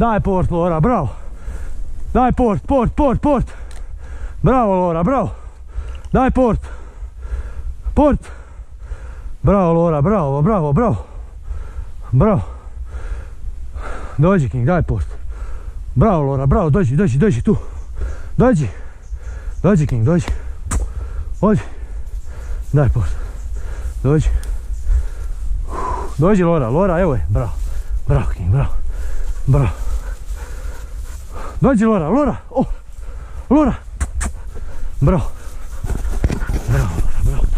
Daj port, Lora, bravo. Daj port, port, port, port. Bravo, Lora, bravo. Daj port. Port. Bravo, Lora, bravo, bravo, bravo. Bravo. Dođi, King, daj port. Bravo, Lora, bravo, dođi, dođi, dođi tu. Dođi. Dođi, King, dođi. Dođi. Daj port. Dođi. Dođi, Lora, Lora, evo je, bravo. Bravo, King, bravo. Bravo. Dođi Lora, Lora, oh, Lora. Bravo. Bravo, bravo.